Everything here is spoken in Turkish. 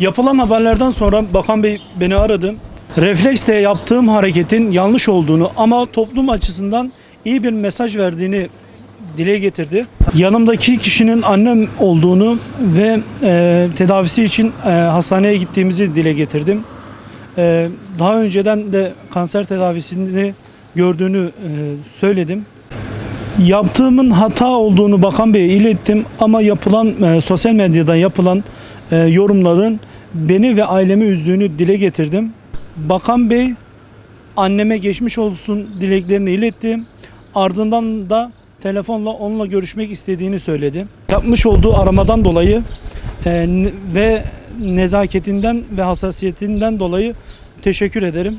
Yapılan haberlerden sonra Bakan Bey beni aradı. Refleksle yaptığım hareketin yanlış olduğunu ama toplum açısından iyi bir mesaj verdiğini dile getirdi. Yanımdaki kişinin annem olduğunu ve e, tedavisi için e, hastaneye gittiğimizi dile getirdim. E, daha önceden de kanser tedavisini gördüğünü e, söyledim. Yaptığımın hata olduğunu Bakan Bey'e ilettim ama yapılan e, sosyal medyada yapılan e, yorumların beni ve ailemi üzdüğünü dile getirdim. Bakan Bey anneme geçmiş olsun dileklerini iletti. Ardından da telefonla onunla görüşmek istediğini söyledi. Yapmış olduğu aramadan dolayı e, ve nezaketinden ve hassasiyetinden dolayı teşekkür ederim.